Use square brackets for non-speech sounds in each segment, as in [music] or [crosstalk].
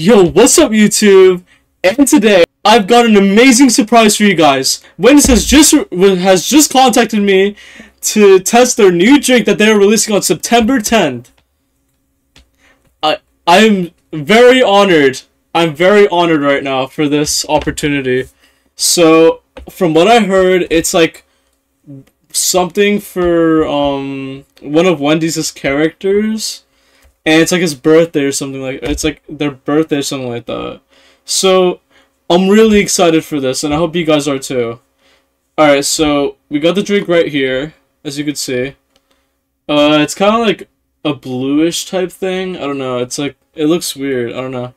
Yo, what's up YouTube? And today, I've got an amazing surprise for you guys. Wendy's has just has just contacted me to test their new drink that they're releasing on September 10th. I I'm very honored. I'm very honored right now for this opportunity. So, from what I heard, it's like something for um one of Wendy's characters and it's like his birthday or something like it's like their birthday or something like that. So I'm really excited for this, and I hope you guys are too. All right, so we got the drink right here, as you can see. Uh, it's kind of like a bluish type thing. I don't know. It's like it looks weird. I don't know.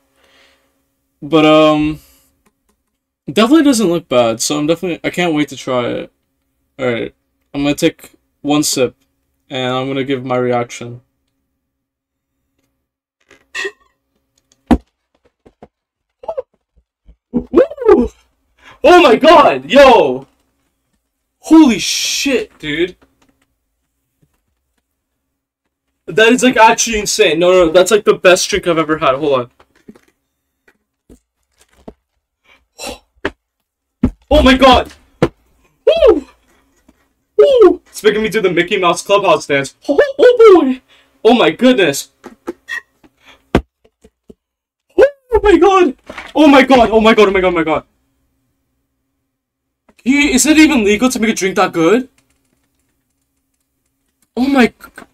But um, definitely doesn't look bad. So I'm definitely I can't wait to try it. All right, I'm gonna take one sip, and I'm gonna give my reaction. Woo! Oh my god, yo! Holy shit, dude. That is like actually insane. No, no, that's like the best drink I've ever had. Hold on. [gasps] Oh my god! Woo! Woo! It's making me do the Mickey Mouse Clubhouse dance. [laughs] Oh, oh boy! Oh my goodness! [gasps] Oh my god! Oh my god! Oh my god! Oh my god! Oh my god! He, is it even legal to make a drink that good? Oh my!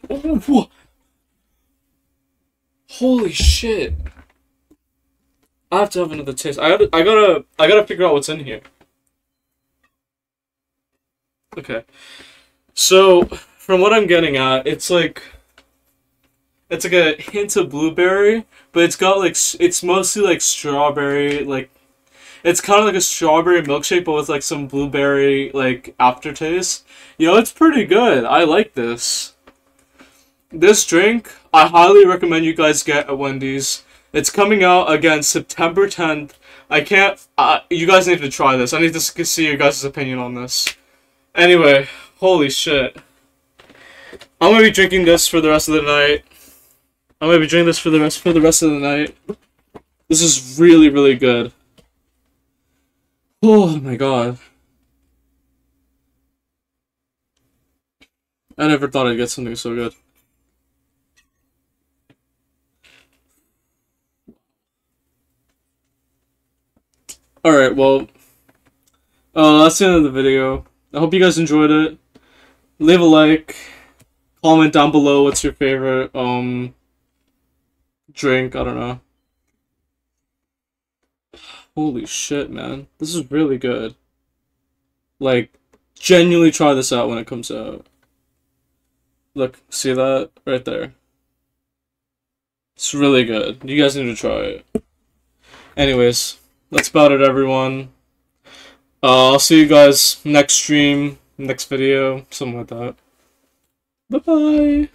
Oh, holy shit! I have to have another taste. I gotta, I gotta, I gotta figure out what's in here. Okay, so from what I'm getting at, it's like it's like a hint of blueberry, but it's got like it's mostly like strawberry, like it's kind of like a strawberry milkshake, but with like some blueberry like aftertaste. You know, it's pretty good. I like this. This drink, I highly recommend you guys get at Wendy's. It's coming out again September 10th. I can't. Uh, you guys need to try this. I need to see your guys' opinion on this. Anyway, holy shit. I'm gonna be drinking this for the rest of the night. I'm gonna be drinking this for the rest for the rest of the night. This is really really good. Oh my god. I never thought I'd get something so good. Alright, well, uh, that's the end of the video. I hope you guys enjoyed it. Leave a like, comment down below what's your favorite, um, drink. I don't know. Holy shit, man. This is really good. Like, genuinely try this out when it comes out. Look, see that? Right there. It's really good. You guys need to try it. Anyways, that's about it, everyone. Uh, I'll see you guys next stream, next video, something like that. Bye-bye!